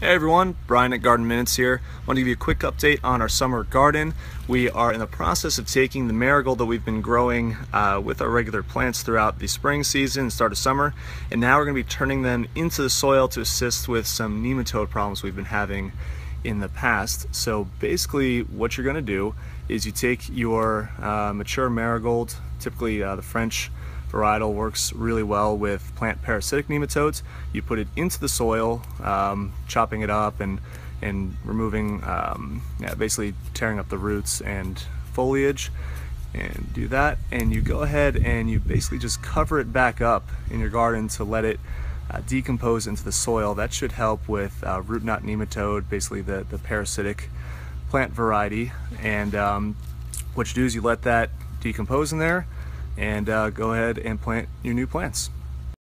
Hey everyone, Brian at Garden Minutes here. I want to give you a quick update on our summer garden. We are in the process of taking the marigold that we've been growing uh, with our regular plants throughout the spring season and start of summer, and now we're going to be turning them into the soil to assist with some nematode problems we've been having in the past. So basically what you're going to do is you take your uh, mature marigold, typically uh, the French varietal works really well with plant parasitic nematodes. You put it into the soil, um, chopping it up and, and removing, um, yeah, basically tearing up the roots and foliage and do that. And you go ahead and you basically just cover it back up in your garden to let it uh, decompose into the soil. That should help with uh, root knot nematode, basically the, the parasitic plant variety. And um, what you do is you let that decompose in there and uh, go ahead and plant your new plants.